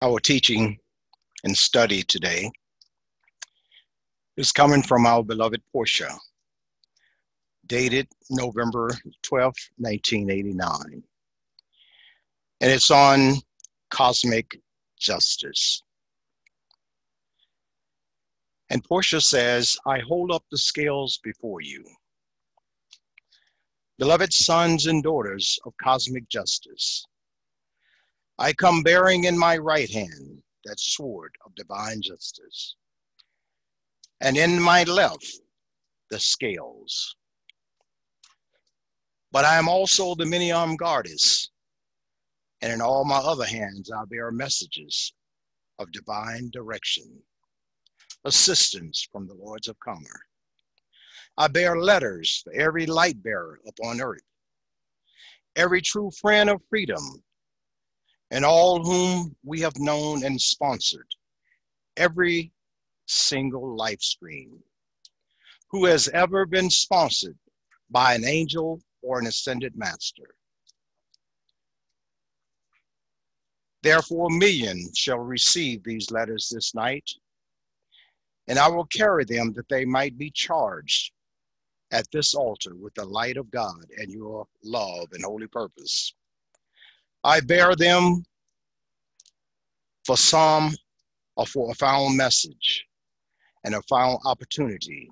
Our teaching and study today is coming from our beloved Portia, dated November 12, 1989. And it's on cosmic justice. And Portia says, I hold up the scales before you. Beloved sons and daughters of cosmic justice, I come bearing in my right hand that sword of divine justice, and in my left the scales. But I am also the many armed goddess, and in all my other hands I bear messages of divine direction, assistance from the Lords of Commerce. I bear letters for every light bearer upon earth, every true friend of freedom and all whom we have known and sponsored every single life stream who has ever been sponsored by an angel or an ascended master. Therefore, millions shall receive these letters this night, and I will carry them that they might be charged at this altar with the light of God and your love and holy purpose. I bear them for some or for a found message and a found opportunity,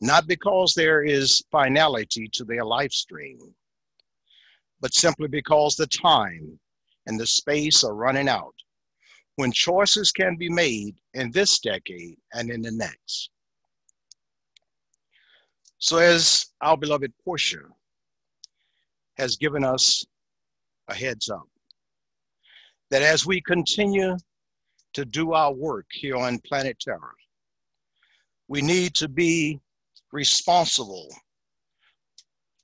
not because there is finality to their life stream, but simply because the time and the space are running out when choices can be made in this decade and in the next. So, as our beloved Portia has given us a heads up that as we continue to do our work here on planet Terra, we need to be responsible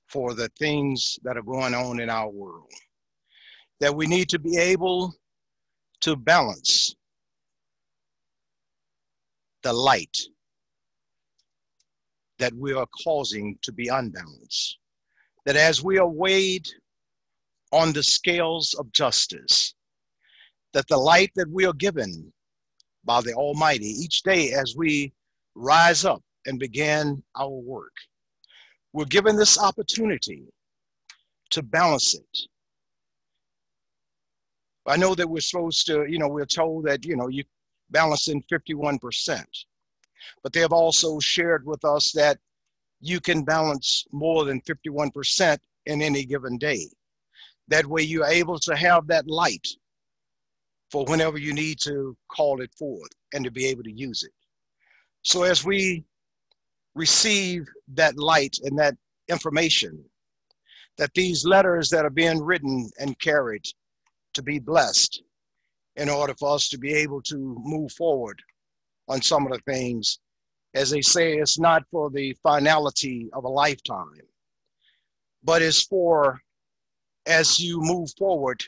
for the things that are going on in our world. That we need to be able to balance the light that we are causing to be unbalanced. That as we are weighed on the scales of justice, that the light that we are given by the Almighty each day as we rise up and begin our work, we're given this opportunity to balance it. I know that we're supposed to, you know, we're told that, you know, you balance in 51%, but they have also shared with us that you can balance more than 51% in any given day. That way you're able to have that light for whenever you need to call it forth and to be able to use it. So as we receive that light and that information, that these letters that are being written and carried to be blessed in order for us to be able to move forward on some of the things. As they say, it's not for the finality of a lifetime, but it's for as you move forward,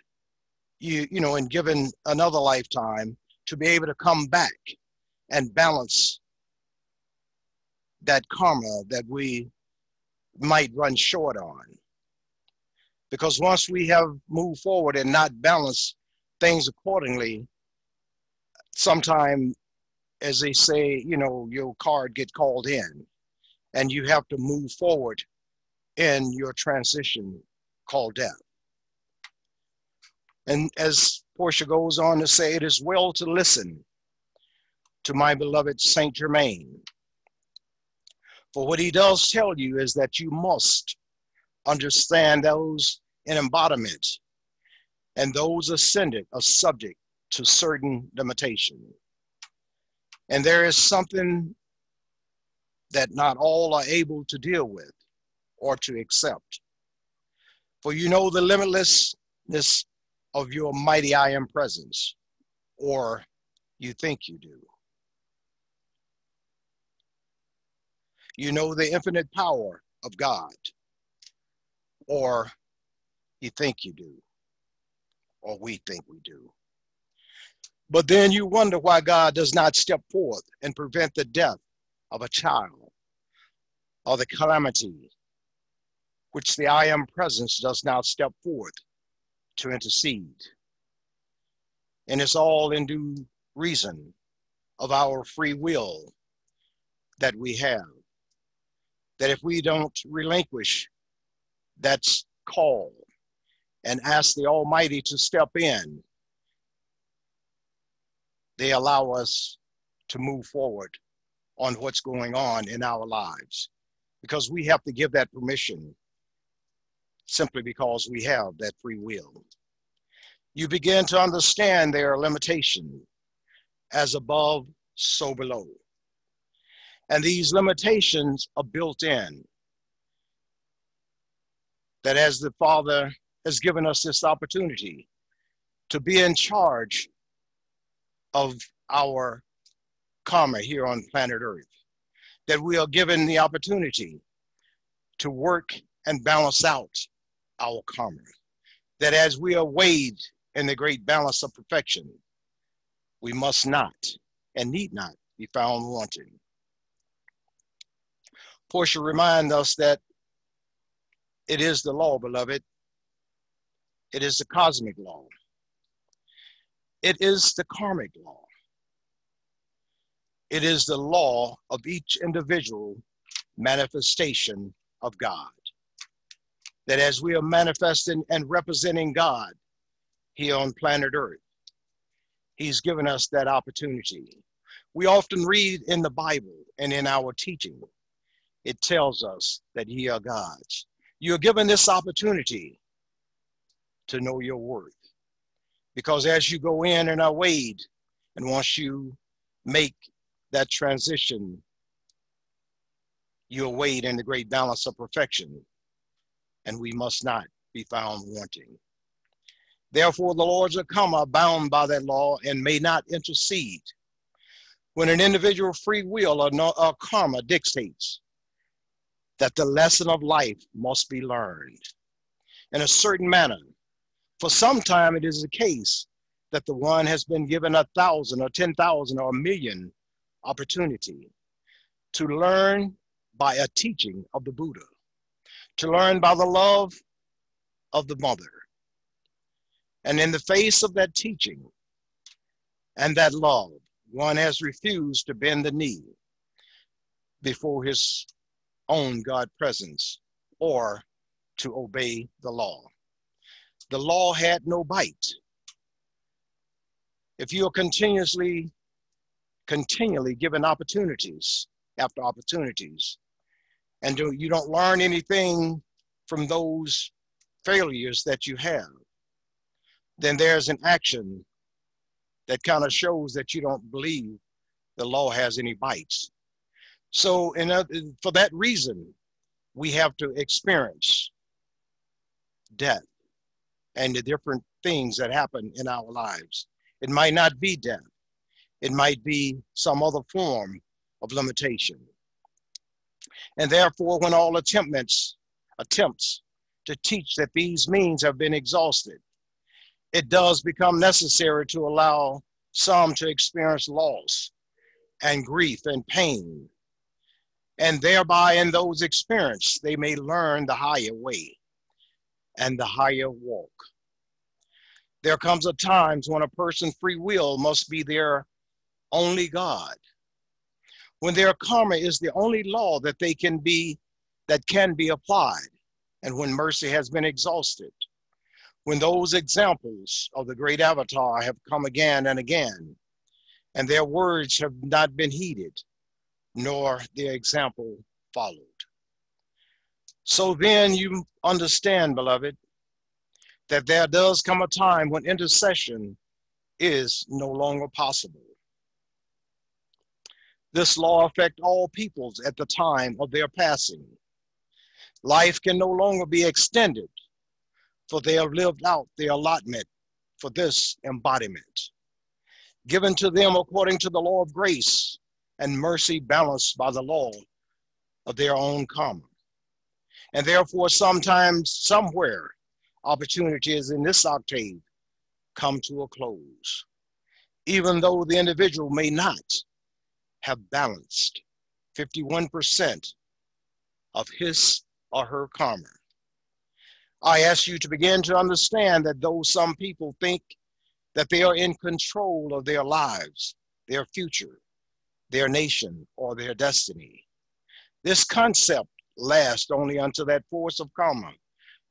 you, you know, and given another lifetime to be able to come back and balance that karma that we might run short on. Because once we have moved forward and not balanced things accordingly, sometime, as they say, you know, your card get called in and you have to move forward in your transition called death. And as Portia goes on to say, it is well to listen to my beloved Saint Germain. For what he does tell you is that you must understand those in embodiment and those ascended are subject to certain limitation. And there is something that not all are able to deal with or to accept. For you know the limitlessness of your mighty I am presence, or you think you do. You know the infinite power of God, or you think you do, or we think we do. But then you wonder why God does not step forth and prevent the death of a child or the calamity which the I am presence does not step forth to intercede. And it's all in due reason of our free will that we have. That if we don't relinquish that call and ask the Almighty to step in, they allow us to move forward on what's going on in our lives because we have to give that permission simply because we have that free will. You begin to understand their limitation as above, so below. And these limitations are built in. That as the Father has given us this opportunity to be in charge of our karma here on planet Earth, that we are given the opportunity to work and balance out our karma. That as we are weighed in the great balance of perfection, we must not and need not be found wanting. Portia remind us that it is the law, beloved. It is the cosmic law. It is the karmic law. It is the law of each individual manifestation of God. That as we are manifesting and representing God here on planet Earth, He's given us that opportunity. We often read in the Bible and in our teaching, it tells us that ye are God's. You're given this opportunity to know your worth. Because as you go in and are weighed, and once you make that transition, you're weighed in the great balance of perfection, and we must not be found wanting. Therefore, the Lords of Karma are bound by that law and may not intercede. When an individual free will or, no, or karma dictates that the lesson of life must be learned in a certain manner, for some time it is the case that the one has been given a thousand or 10,000 or a million opportunity to learn by a teaching of the Buddha, to learn by the love of the mother, and in the face of that teaching and that love, one has refused to bend the knee before his own God presence or to obey the law. The law had no bite. If you are continuously, continually given opportunities after opportunities, and do, you don't learn anything from those failures that you have, then there's an action that kind of shows that you don't believe the law has any bites. So, in for that reason, we have to experience death and the different things that happen in our lives. It might not be death, it might be some other form of limitation. And therefore, when all attempts, attempts to teach that these means have been exhausted, it does become necessary to allow some to experience loss and grief and pain. And thereby, in those experiences, they may learn the higher way and the higher walk. There comes a times when a person's free will must be their only God. When their karma is the only law that they can be, that can be applied, and when mercy has been exhausted when those examples of the great avatar have come again and again, and their words have not been heeded, nor their example followed. So then you understand, beloved, that there does come a time when intercession is no longer possible. This law affect all peoples at the time of their passing. Life can no longer be extended for they have lived out their allotment for this embodiment, given to them according to the law of grace and mercy balanced by the law of their own karma. And therefore, sometimes, somewhere, opportunities in this octave come to a close, even though the individual may not have balanced 51% of his or her karma. I ask you to begin to understand that though some people think that they are in control of their lives, their future, their nation, or their destiny. This concept lasts only until that force of karma,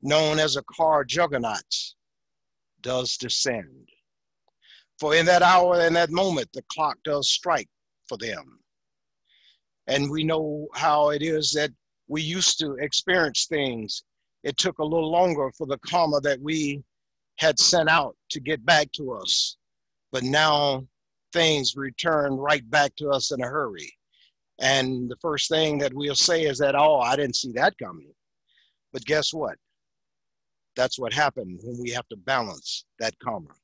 known as a car juggernaut, does descend. For in that hour and that moment, the clock does strike for them. And we know how it is that we used to experience things. It took a little longer for the karma that we had sent out to get back to us. But now things return right back to us in a hurry. And the first thing that we'll say is that, oh, I didn't see that coming. But guess what? That's what happened when we have to balance that karma.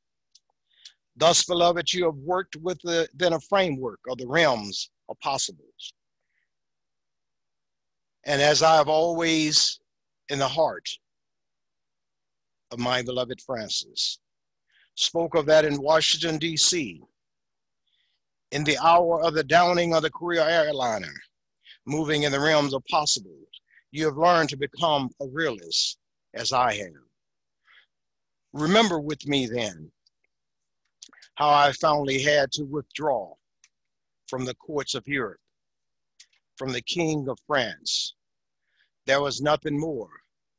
Thus, beloved, you have worked within a framework of the realms of possibles. And as I have always in the heart of my beloved Francis, spoke of that in Washington, D.C., in the hour of the downing of the Korea airliner, moving in the realms of possibles, you have learned to become a realist as I have. Remember with me then how I finally had to withdraw from the courts of Europe, from the King of France. There was nothing more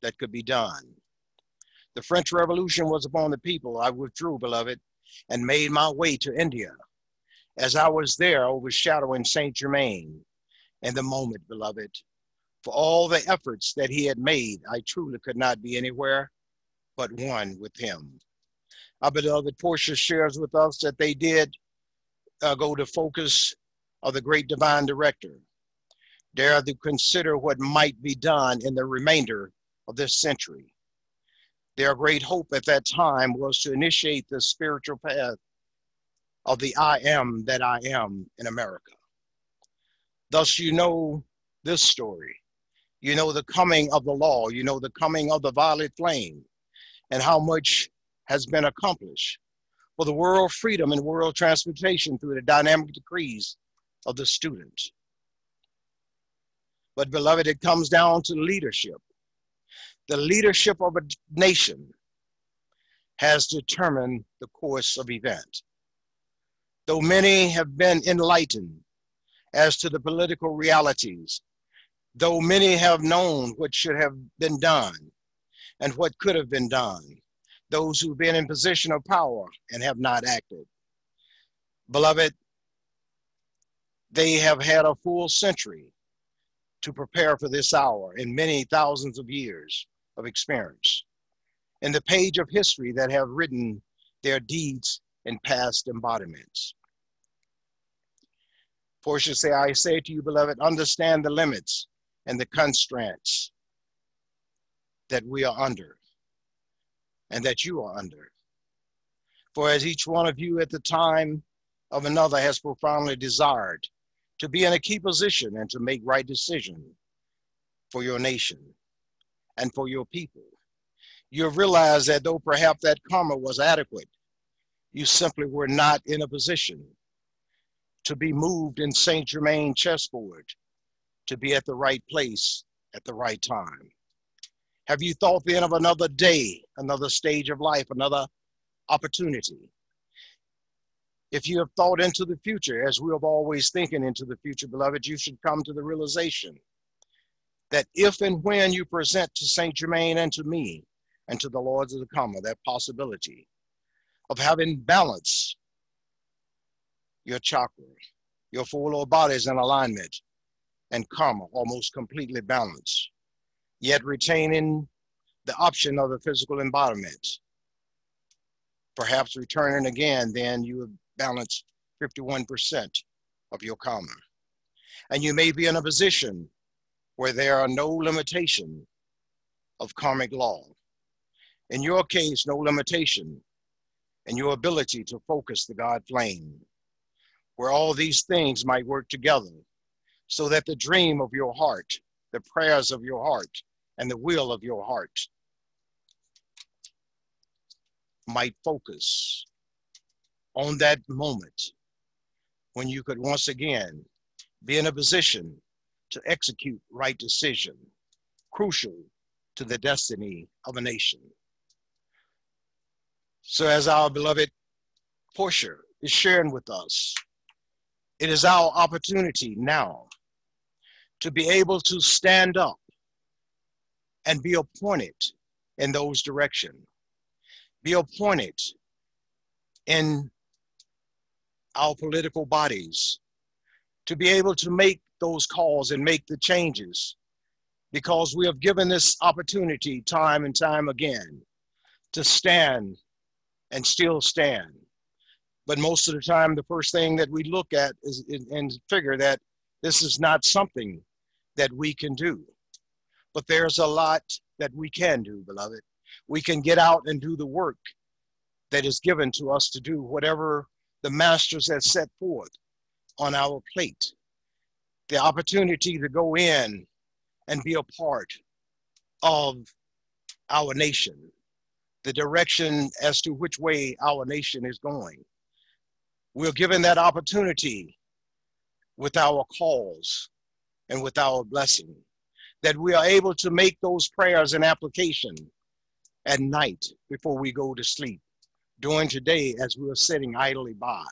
that could be done. The French Revolution was upon the people. I withdrew, beloved, and made my way to India. As I was there, overshadowing Saint Germain in the moment, beloved, for all the efforts that he had made, I truly could not be anywhere but one with him. Our beloved Portia shares with us that they did uh, go to focus of the great divine director. Dare to consider what might be done in the remainder of this century. Their great hope at that time was to initiate the spiritual path of the I am that I am in America. Thus, you know this story. You know the coming of the law. You know the coming of the violet flame and how much has been accomplished for the world freedom and world transmutation through the dynamic decrees of the student. But, beloved, it comes down to leadership. The leadership of a nation has determined the course of event. Though many have been enlightened as to the political realities, though many have known what should have been done, and what could have been done, those who've been in position of power and have not acted. Beloved, they have had a full century to prepare for this hour and many thousands of years of experience. In the page of history that have written their deeds and past embodiments. Portia say, I say to you, beloved, understand the limits and the constraints that we are under and that you are under. For as each one of you at the time of another has profoundly desired to be in a key position and to make right decision for your nation and for your people, you have realized that though perhaps that karma was adequate, you simply were not in a position to be moved in Saint Germain chessboard to be at the right place at the right time. Have you thought then of another day, another stage of life, another opportunity? If you have thought into the future, as we have always thinking into the future, beloved, you should come to the realization that if and when you present to Saint Germain and to me and to the Lords of the Karma that possibility of having balance your chakra, your four lower bodies in alignment, and karma almost completely balanced yet retaining the option of the physical embodiment. Perhaps returning again, then you have balanced 51% of your karma. And you may be in a position where there are no limitation of karmic law. In your case, no limitation in your ability to focus the God flame, where all these things might work together so that the dream of your heart, the prayers of your heart, and the will of your heart might focus on that moment when you could once again be in a position to execute right decision, crucial to the destiny of a nation. So as our beloved Portia is sharing with us. It is our opportunity now to be able to stand up and be appointed in those direction. Be appointed in our political bodies to be able to make those calls and make the changes because we have given this opportunity time and time again to stand and still stand. But most of the time, the first thing that we look at is and figure that this is not something that we can do. But there's a lot that we can do, beloved. We can get out and do the work that is given to us to do whatever the masters have set forth on our plate. The opportunity to go in and be a part of our nation, the direction as to which way our nation is going. We're given that opportunity with our calls and with our blessing, that we are able to make those prayers and application at night before we go to sleep, during today as we are sitting idly by.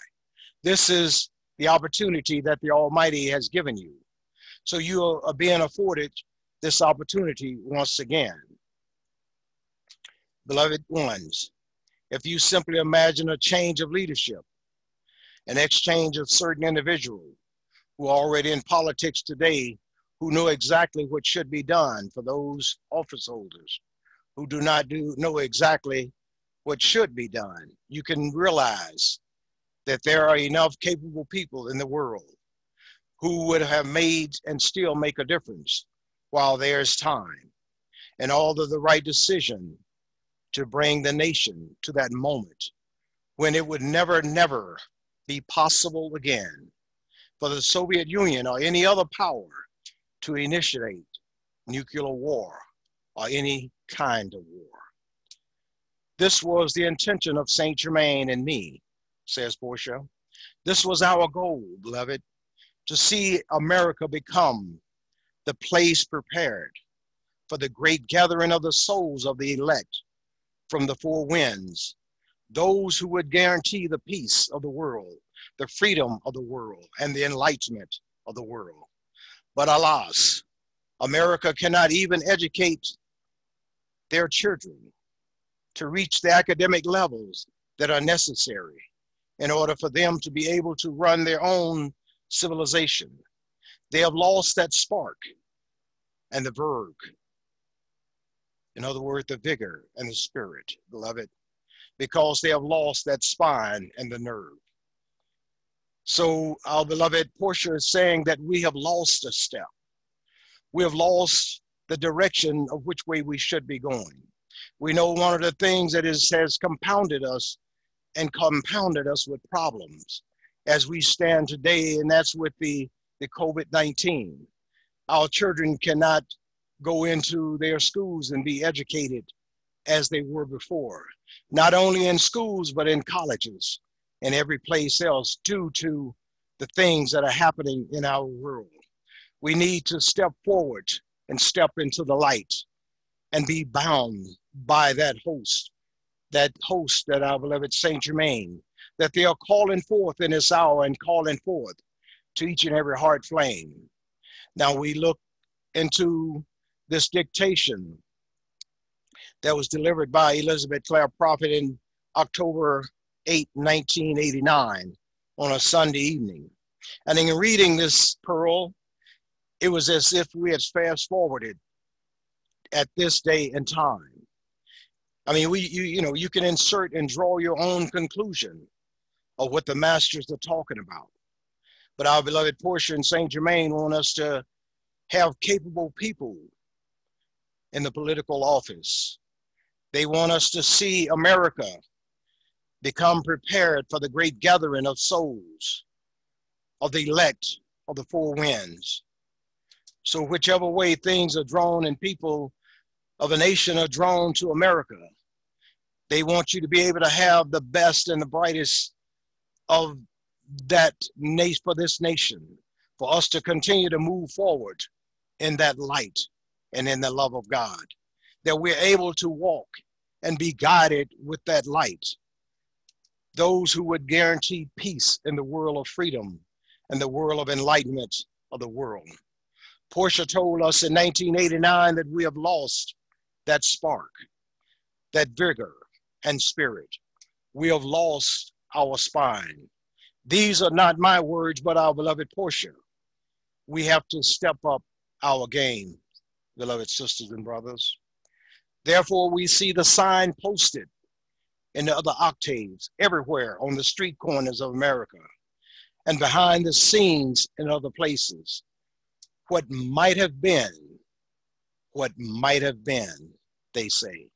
This is the opportunity that the Almighty has given you. So you are being afforded this opportunity once again. Beloved ones, if you simply imagine a change of leadership, an exchange of certain individuals who are already in politics today, who know exactly what should be done for those office holders, who do not do know exactly what should be done, you can realize that there are enough capable people in the world who would have made and still make a difference while there's time. And all of the right decision to bring the nation to that moment when it would never, never be possible again for the Soviet Union or any other power to initiate nuclear war or any kind of war. This was the intention of Saint Germain and me, says Portia. This was our goal, beloved, to see America become the place prepared for the great gathering of the souls of the elect from the four winds, those who would guarantee the peace of the world, the freedom of the world, and the enlightenment of the world. But alas, America cannot even educate their children to reach the academic levels that are necessary in order for them to be able to run their own civilization. They have lost that spark and the verb. In other words, the vigor and the spirit, beloved, because they have lost that spine and the nerve. So, our beloved Portia is saying that we have lost a step. We have lost the direction of which way we should be going. We know one of the things that is, has compounded us and compounded us with problems as we stand today, and that's with the, the COVID 19. Our children cannot go into their schools and be educated as they were before, not only in schools, but in colleges and every place else due to the things that are happening in our world. We need to step forward and step into the light and be bound by that host, that host that our beloved Saint Germain, that they are calling forth in this hour and calling forth to each and every heart flame. Now we look into this dictation that was delivered by Elizabeth Clare Prophet in October 8, 1989, on a Sunday evening. And in reading this pearl, it was as if we had fast forwarded at this day and time. I mean, we, you, you know, you can insert and draw your own conclusion of what the masters are talking about. But our beloved Portia and Saint Germain want us to have capable people in the political office. They want us to see America become prepared for the great gathering of souls, of the elect of the four winds. So, whichever way things are drawn and people of a nation are drawn to America, they want you to be able to have the best and the brightest of that nation for this nation, for us to continue to move forward in that light and in the love of God, that we're able to walk and be guided with that light those who would guarantee peace in the world of freedom and the world of enlightenment of the world. Portia told us in 1989 that we have lost that spark, that vigor and spirit. We have lost our spine. These are not my words, but our beloved Portia. We have to step up our game, beloved sisters and brothers. Therefore, we see the sign posted in the other octaves everywhere on the street corners of America and behind the scenes in other places. What might have been, what might have been, they say.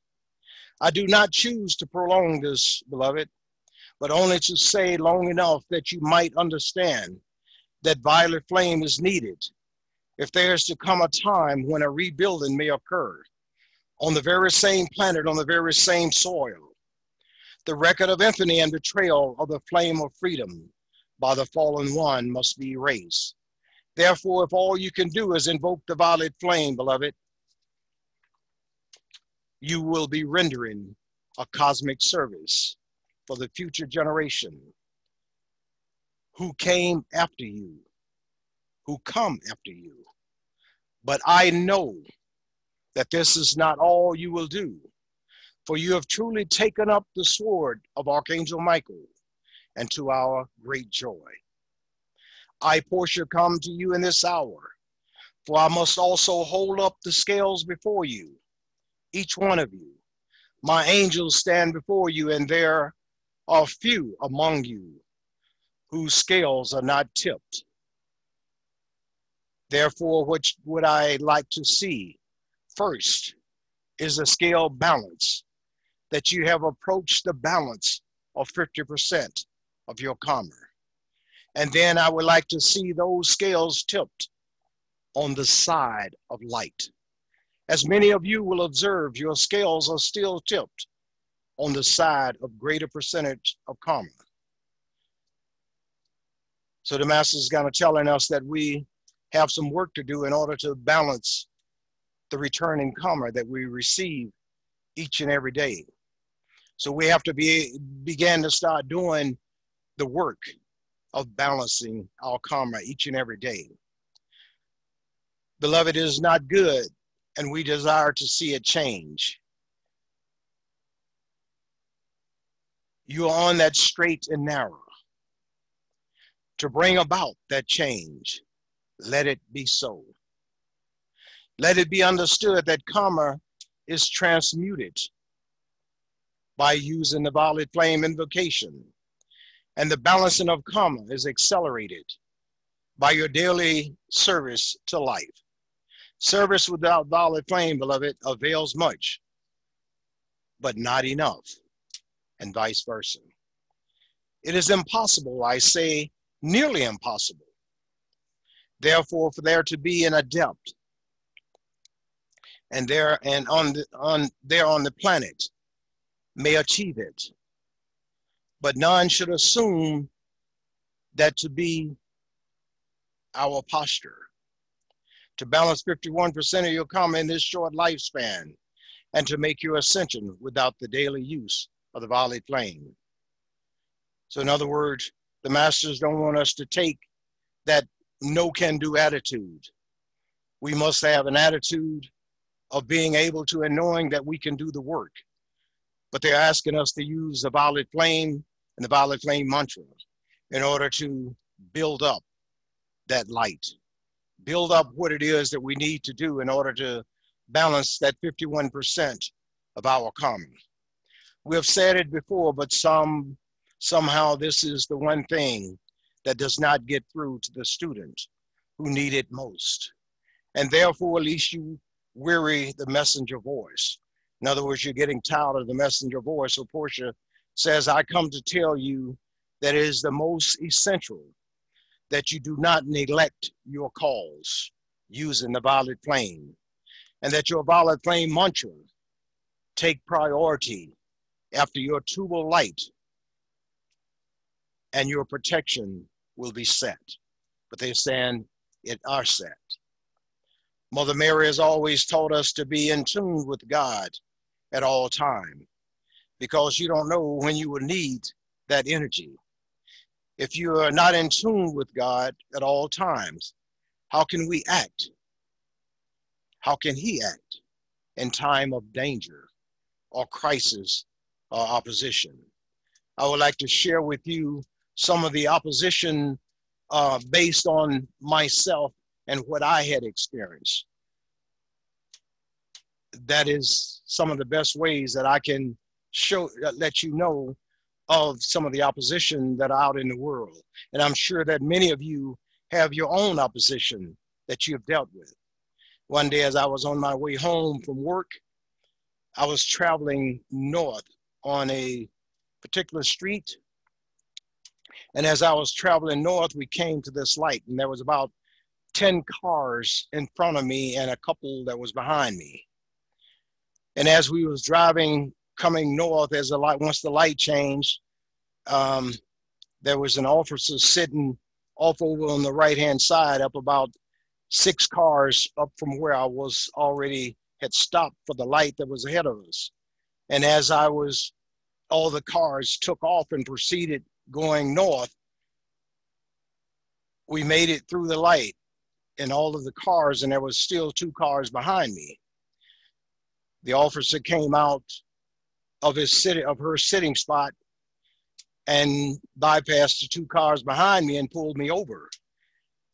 I do not choose to prolong this, beloved, but only to say long enough that you might understand that violet flame is needed if there is to come a time when a rebuilding may occur on the very same planet, on the very same soil. The record of infamy and betrayal of the flame of freedom by the fallen one must be erased. Therefore, if all you can do is invoke the violet flame, beloved, you will be rendering a cosmic service for the future generation who came after you, who come after you. But I know that this is not all you will do, for you have truly taken up the sword of Archangel Michael, and to our great joy. I, Portia, come to you in this hour, for I must also hold up the scales before you, each one of you. My angels stand before you, and there are few among you whose scales are not tipped. Therefore, what would I like to see first is a scale balance, that you have approached the balance of 50% of your karma. And then I would like to see those scales tipped on the side of light. As many of you will observe, your scales are still tipped on the side of greater percentage of karma. So the master is kind of telling us that we have some work to do in order to balance the returning karma that we receive each and every day. So we have to be begin to start doing the work of balancing our karma each and every day. Beloved, it is not good, and we desire to see it change. You are on that straight and narrow. To bring about that change, let it be so. Let it be understood that karma is transmuted by using the violet flame invocation. And the balancing of karma is accelerated by your daily service to life. Service without violet flame, beloved, avails much, but not enough, and vice versa. It is impossible, I say, nearly impossible. Therefore, for there to be an adept and there and on the, on there on the planet may achieve it. But none should assume that to be our posture. To balance 51% of your karma in this short lifespan and to make your ascension without the daily use of the violet flame. So, in other words, the masters don't want us to take that no can do attitude. We must have an attitude of being able to and knowing that we can do the work. But they're asking us to use the violet flame and the violet flame mantra in order to build up that light, build up what it is that we need to do in order to balance that 51% of our karma. We have said it before, but some somehow this is the one thing that does not get through to the student who need it most. And therefore, at least you weary the messenger voice. In other words, you're getting tired of the messenger voice. So Portia says, I come to tell you that it is the most essential that you do not neglect your calls using the violet flame, and that your violet flame mantra take priority after your tube of light, and your protection will be set. But they're saying it are set. Mother Mary has always taught us to be in tune with God at all time because you don't know when you will need that energy. If you are not in tune with God at all times, how can we act? How can He act in time of danger or crisis or opposition? I would like to share with you some of the opposition uh, based on myself and what I had experienced. That is some of the best ways that I can show, uh, let you know of some of the opposition that are out in the world. And I'm sure that many of you have your own opposition that you've dealt with. One day, as I was on my way home from work, I was traveling north on a particular street. And as I was traveling north, we came to this light, and there was about 10 cars in front of me and a couple that was behind me. And as we was driving coming north as the light once the light changed um, there was an officer sitting off over on the right hand side up about six cars up from where i was already had stopped for the light that was ahead of us. And as i was all the cars took off and proceeded going north we made it through the light. And all of the cars and there was still two cars behind me the officer came out of his city of her sitting spot and bypassed the two cars behind me and pulled me over.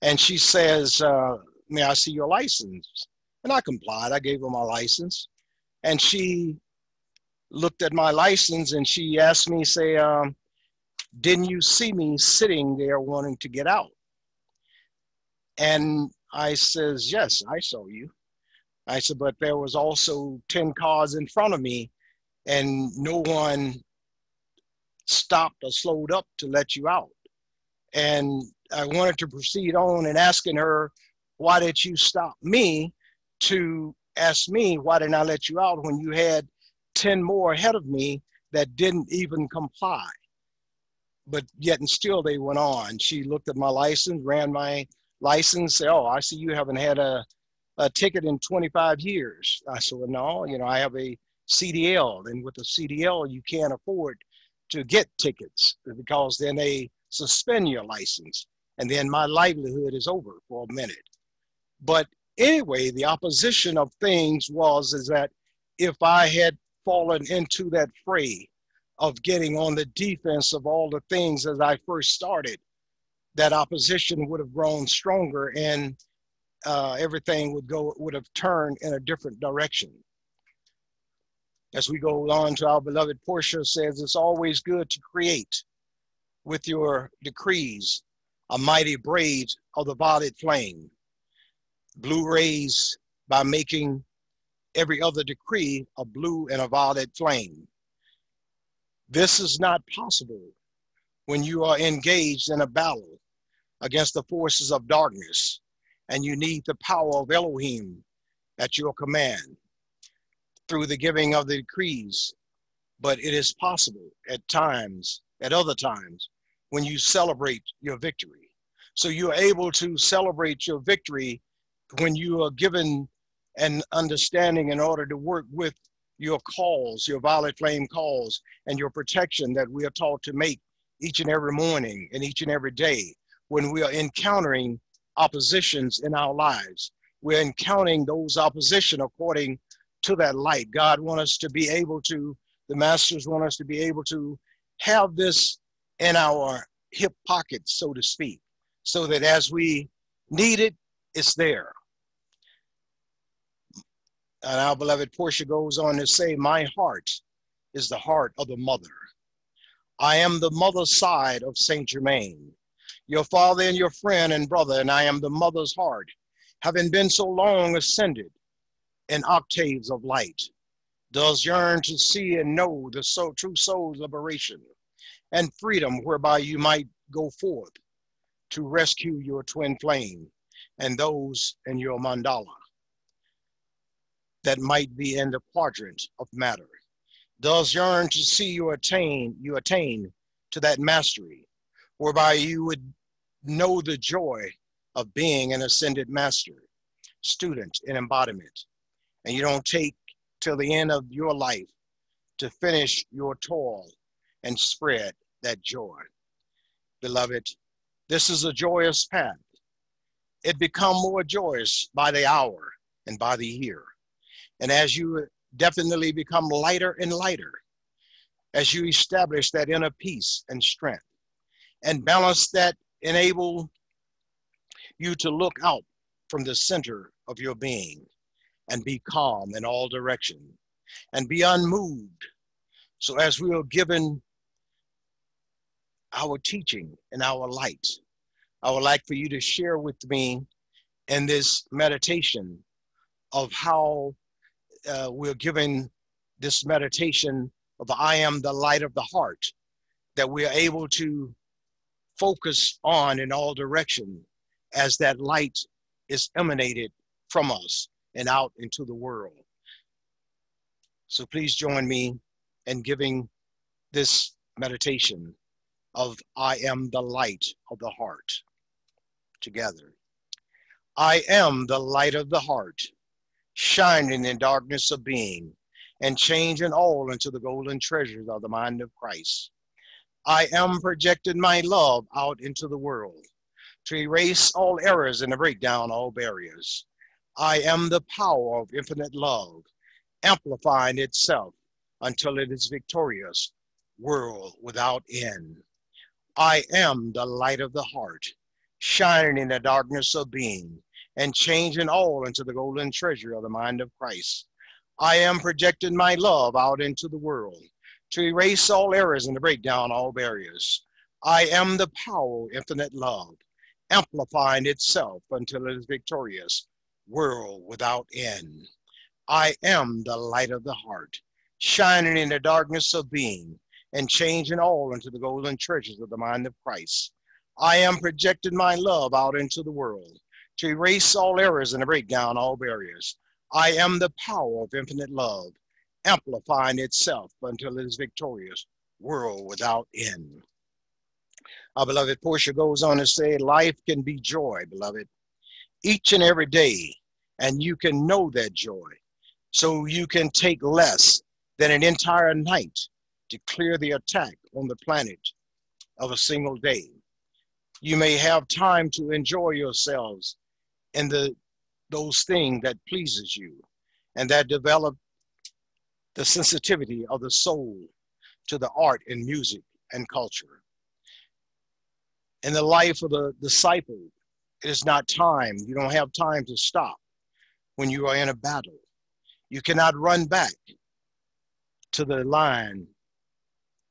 And she says, uh, "May I see your license?" And I complied. I gave her my license, and she looked at my license and she asked me, "Say, um, didn't you see me sitting there wanting to get out?" And I says, "Yes, I saw you." I said, "But there was also ten cars in front of me." and no one stopped or slowed up to let you out. And I wanted to proceed on and asking her, why did you stop me to ask me why didn't I let you out when you had 10 more ahead of me that didn't even comply? But yet and still they went on. She looked at my license, ran my license, said, Oh, I see you haven't had a, a ticket in 25 years. I said, Well, no, you know, I have a CDL. And with a CDL, you can't afford to get tickets because then they suspend your license. And then my livelihood is over for a minute. But anyway, the opposition of things was is that if I had fallen into that fray of getting on the defense of all the things as I first started, that opposition would have grown stronger and uh, everything would go would have turned in a different direction. As we go on to our beloved Portia says, it's always good to create with your decrees a mighty braid of the violet flame. Blue rays by making every other decree a blue and a violet flame. This is not possible when you are engaged in a battle against the forces of darkness and you need the power of Elohim at your command through the giving of the decrees, but it is possible at times, at other times, when you celebrate your victory. So you're able to celebrate your victory when you are given an understanding in order to work with your calls, your violet flame calls, and your protection that we are taught to make each and every morning and each and every day when we are encountering oppositions in our lives. We're encountering those opposition according to that light. God want us to be able to, the masters want us to be able to have this in our hip pockets, so to speak, so that as we need it, it's there. And our beloved Portia goes on to say, My heart is the heart of the mother. I am the mother side of Saint Germain, your father and your friend and brother, and I am the mother's heart, having been so long ascended in octaves of light, does yearn to see and know the so true soul's liberation and freedom whereby you might go forth to rescue your twin flame and those in your mandala that might be in the quadrant of matter. Does yearn to see you attain you attain to that mastery whereby you would know the joy of being an ascended master student in embodiment and you don't take till the end of your life to finish your toil and spread that joy. Beloved, this is a joyous path. It become more joyous by the hour and by the year. And as you definitely become lighter and lighter, as you establish that inner peace and strength and balance that enable you to look out from the center of your being and be calm in all direction and be unmoved. So as we are given our teaching and our light, I would like for you to share with me in this meditation of how uh, we're given this meditation of I am the light of the heart, that we are able to focus on in all direction as that light is emanated from us and out into the world. So please join me in giving this meditation of I am the light of the heart together. I am the light of the heart, shining in darkness of being and changing all into the golden treasures of the mind of Christ. I am projecting my love out into the world to erase all errors and to break down all barriers. I am the power of infinite love, amplifying itself until it is victorious, world without end. I am the light of the heart, shining in the darkness of being and changing all into the golden treasure of the mind of Christ. I am projecting my love out into the world to erase all errors and to break down all barriers. I am the power of infinite love, amplifying itself until it is victorious, world without end. I am the light of the heart, shining in the darkness of being and changing all into the golden treasures of the mind of Christ. I am projecting my love out into the world to erase all errors and to break down all barriers. I am the power of infinite love, amplifying itself until it is victorious, world without end. Our beloved Portia goes on to say, life can be joy, beloved, each and every day, and you can know that joy. So you can take less than an entire night to clear the attack on the planet of a single day. You may have time to enjoy yourselves in the those things that pleases you and that develop the sensitivity of the soul to the art and music and culture. In the life of the disciple, it is not time. You don't have time to stop when you are in a battle. You cannot run back to the line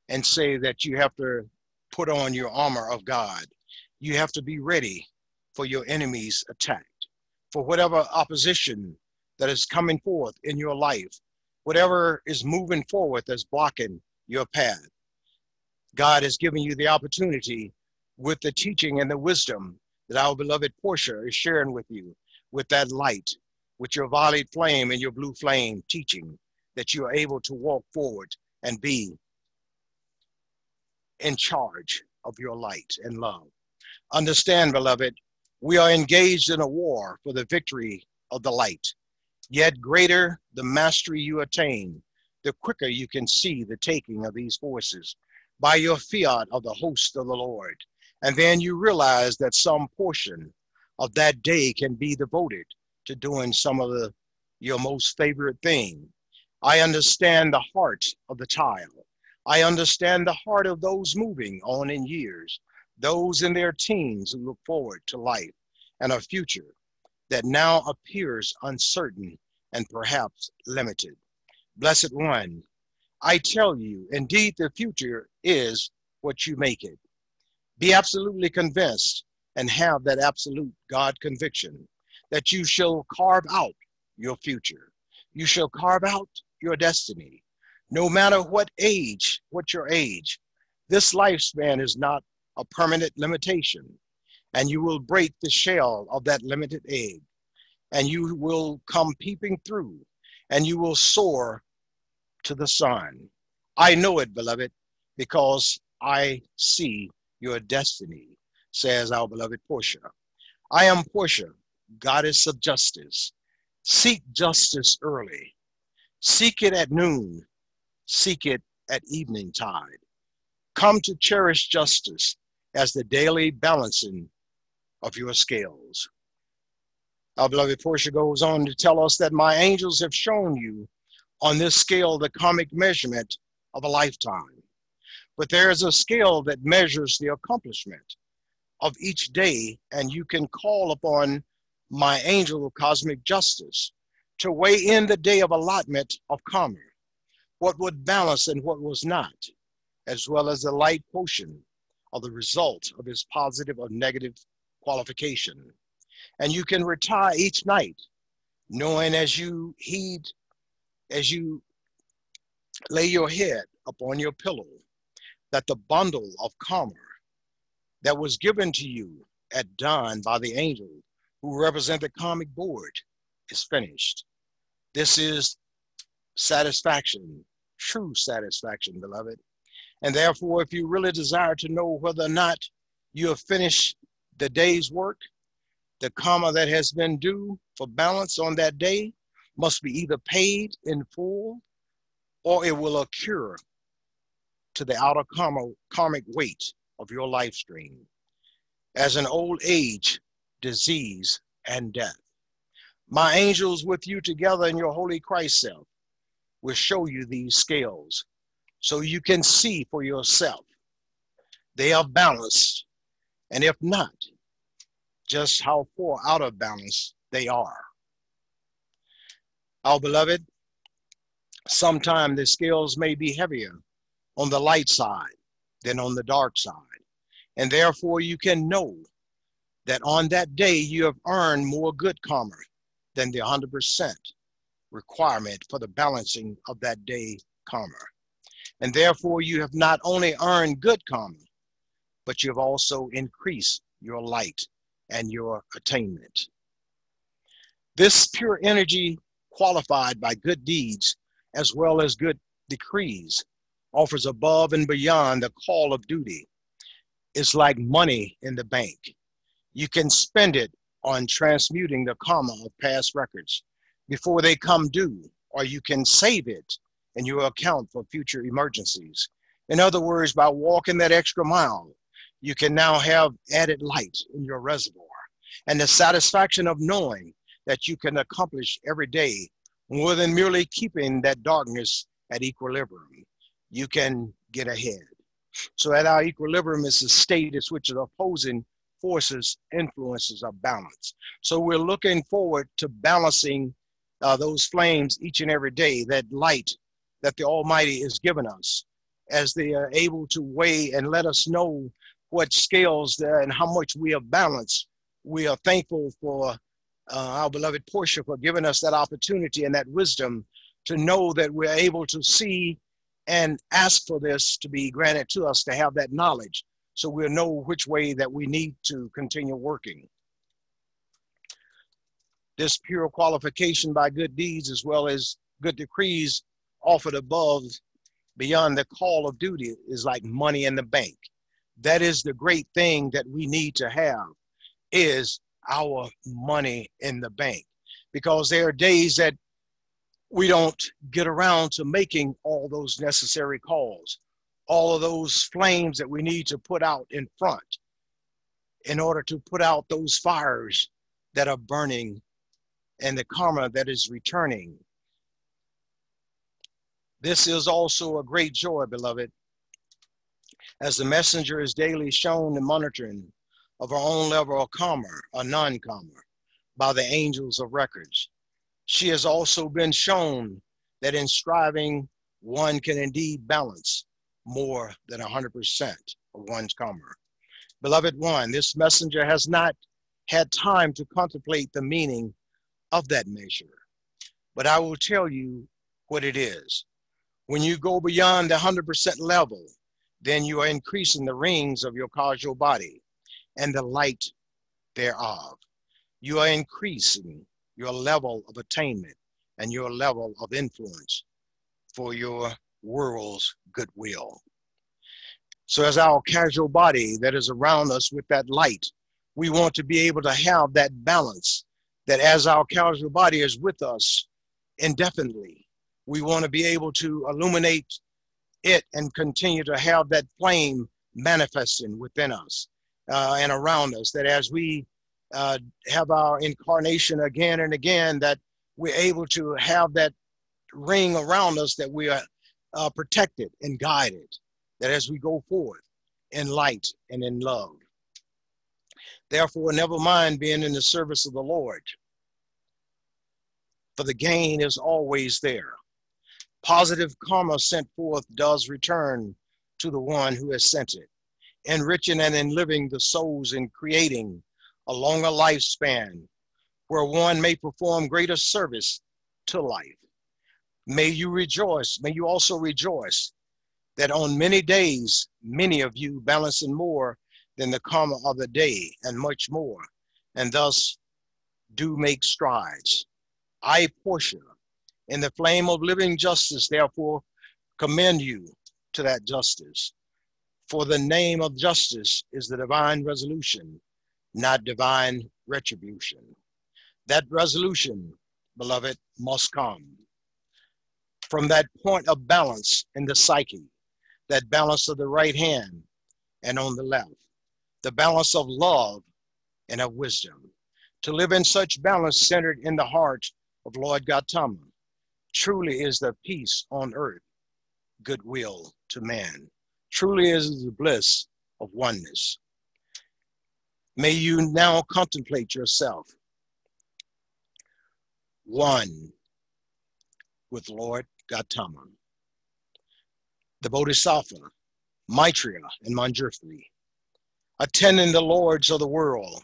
and say that you have to put on your armor of God. You have to be ready for your enemy's attack for whatever opposition that is coming forth in your life, whatever is moving forward that's blocking your path. God has given you the opportunity with the teaching and the wisdom that our beloved Portia is sharing with you, with that light, with your violet flame and your blue flame teaching, that you are able to walk forward and be in charge of your light and love. Understand, beloved, we are engaged in a war for the victory of the light. Yet greater the mastery you attain, the quicker you can see the taking of these forces by your fiat of the host of the Lord. And then you realize that some portion of that day can be devoted to doing some of the your most favorite thing. I understand the heart of the child. I understand the heart of those moving on in years those in their teens who look forward to life and a future that now appears uncertain and perhaps limited. Blessed one, I tell you, indeed, the future is what you make it. Be absolutely convinced and have that absolute God conviction that you shall carve out your future. You shall carve out your destiny, no matter what age, what your age. This lifespan is not a permanent limitation. And you will break the shell of that limited egg. And you will come peeping through and you will soar to the sun. I know it, beloved, because I see your destiny, says our beloved Portia. I am Portia, goddess of justice. Seek justice early. Seek it at noon. Seek it at evening tide. Come to cherish justice as the daily balancing of your scales. Our beloved Portia goes on to tell us that my angels have shown you on this scale the karmic measurement of a lifetime. But there is a scale that measures the accomplishment of each day, and you can call upon my angel of cosmic justice to weigh in the day of allotment of karma, what would balance and what was not, as well as the light quotient of the result of his positive or negative qualification. And you can retire each night knowing as you heed, as you lay your head upon your pillow, that the bundle of karma that was given to you at dawn by the angel who represent the karmic board is finished. This is satisfaction, true satisfaction, beloved. And therefore, if you really desire to know whether or not you have finished the day's work, the karma that has been due for balance on that day must be either paid in full or it will occur to the outer karma, karmic weight of your life stream as an old age, disease, and death. My angels with you together in your holy Christ self will show you these scales so you can see for yourself. They are balanced, and if not, just how far out of balance they are. Our beloved, sometimes the scales may be heavier on the light side than on the dark side. And therefore, you can know that on that day you have earned more good karma than the 100% requirement for the balancing of that day karma. And therefore, you have not only earned good karma, but you have also increased your light and your attainment. This pure energy, qualified by good deeds as well as good decrees, offers above and beyond the call of duty. It's like money in the bank. You can spend it on transmuting the karma of past records before they come due, or you can save it in your account for future emergencies. In other words, by walking that extra mile, you can now have added light in your reservoir and the satisfaction of knowing that you can accomplish every day more than merely keeping that darkness at equilibrium. You can get ahead. So at our equilibrium is a state in which the opposing forces, influences are balanced. So we're looking forward to balancing uh, those flames each and every day, that light that the Almighty has given us, as they are able to weigh and let us know what scales there and how much we have balanced. We are thankful for uh, our beloved Portia for giving us that opportunity and that wisdom to know that we're able to see and ask for this to be granted to us to have that knowledge so we'll know which way that we need to continue working. This pure qualification by good deeds as well as good decrees offered above beyond the call of duty is like money in the bank. That is the great thing that we need to have is our money in the bank because there are days that we don't get around to making all those necessary calls all of those flames that we need to put out in front in order to put out those fires that are burning and the karma that is returning. This is also a great joy, beloved, as the messenger is daily shown the monitoring of our own level of karma or non-karma by the angels of records. She has also been shown that in striving, one can indeed balance more than 100% of one's karma. Beloved one, this messenger has not had time to contemplate the meaning of that measure, but I will tell you what it is. When you go beyond the 100% level, then you are increasing the rings of your causal body and the light thereof. You are increasing your level of attainment and your level of influence for your world's goodwill. So, as our causal body that is around us with that light, we want to be able to have that balance that as our causal body is with us indefinitely, we want to be able to illuminate it and continue to have that flame manifesting within us uh, and around us. That as we uh, have our incarnation again and again, that we're able to have that ring around us, that we are uh, protected and guided, that as we go forth in light and in love. Therefore, never mind being in the service of the Lord, for the gain is always there. Positive karma sent forth does return to the one who has sent it, enriching and enliving the souls in creating a longer lifespan where one may perform greater service to life. May you rejoice, may you also rejoice that on many days, many of you balancing more than the karma of the day and much more, and thus do make strides. I, Portia, in the flame of living justice, therefore, commend you to that justice. For the name of justice is the divine resolution, not divine retribution. That resolution, beloved, must come from that point of balance in the psyche, that balance of the right hand and on the left, the balance of love and of wisdom. To live in such balance centered in the heart of Lord Gautama truly is the peace on earth, goodwill to man. Truly is the bliss of oneness. May you now contemplate yourself one with Lord Gautama, the Bodhisattva, Maitreya, and Manjusri, attending the lords of the world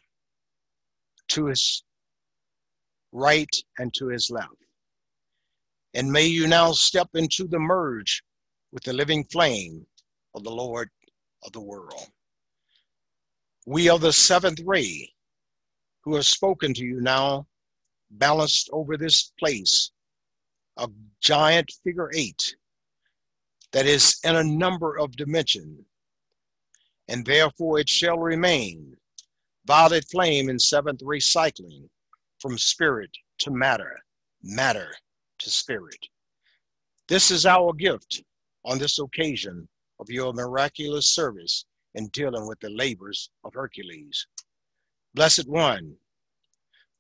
to his right and to his left. And may you now step into the merge with the living flame of the Lord of the world. We are the seventh ray who have spoken to you now, balanced over this place, a giant figure eight that is in a number of dimensions, and therefore it shall remain violet flame in seventh recycling from spirit to matter, matter to spirit. This is our gift on this occasion of your miraculous service in dealing with the labors of Hercules. Blessed One,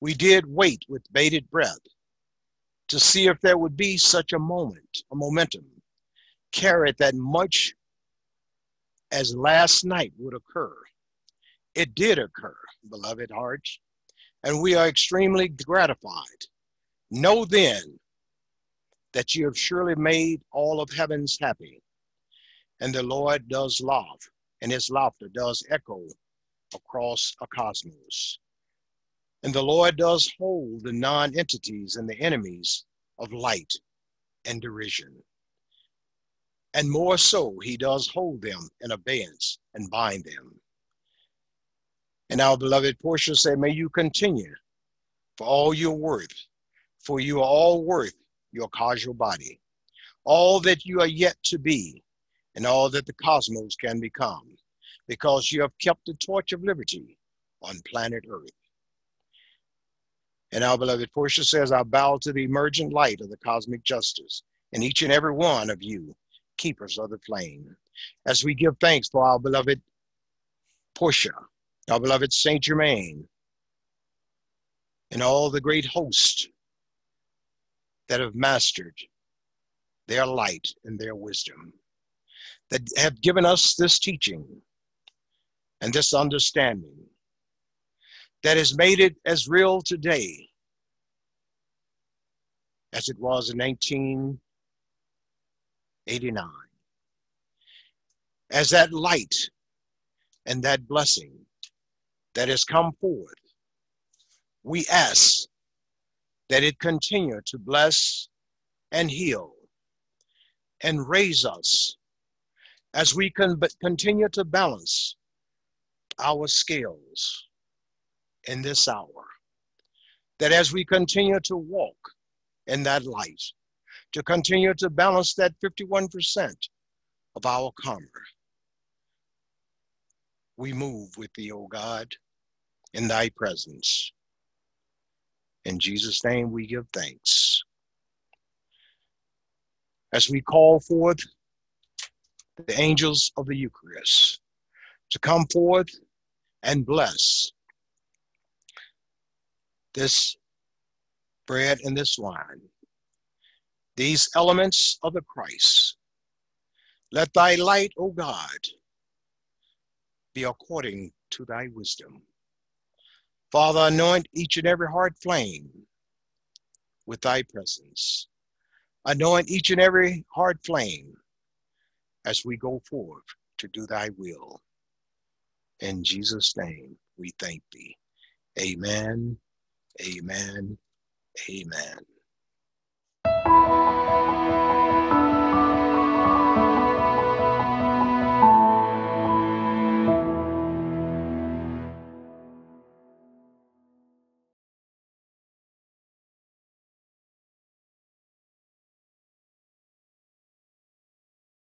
we did wait with bated breath to see if there would be such a moment, a momentum, carried that much as last night would occur. It did occur, beloved hearts, and we are extremely gratified. Know then that you have surely made all of heavens happy. And the Lord does laugh, and his laughter does echo across a cosmos. And the Lord does hold the non entities and the enemies of light and derision. And more so, he does hold them in abeyance and bind them. And our beloved Portia said, May you continue for all your worth, for you are all worth your causal body, all that you are yet to be, and all that the cosmos can become, because you have kept the torch of liberty on planet Earth. And our beloved Portia says, I bow to the emergent light of the cosmic justice, and each and every one of you, keepers of the flame. As we give thanks for our beloved Portia, our beloved Saint Germain, and all the great host that have mastered their light and their wisdom, that have given us this teaching and this understanding that has made it as real today as it was in 1989. As that light and that blessing that has come forth, we ask that it continue to bless and heal and raise us as we can continue to balance our scales in this hour. That as we continue to walk in that light, to continue to balance that 51% of our karma, we move with thee, O God, in thy presence. In Jesus' name we give thanks. As we call forth the angels of the Eucharist to come forth and bless this bread and this wine, these elements of the Christ. Let thy light, O God, be according to thy wisdom. Father, anoint each and every heart flame with thy presence. Anoint each and every heart flame as we go forth to do thy will. In Jesus' name, we thank thee. Amen, amen, amen.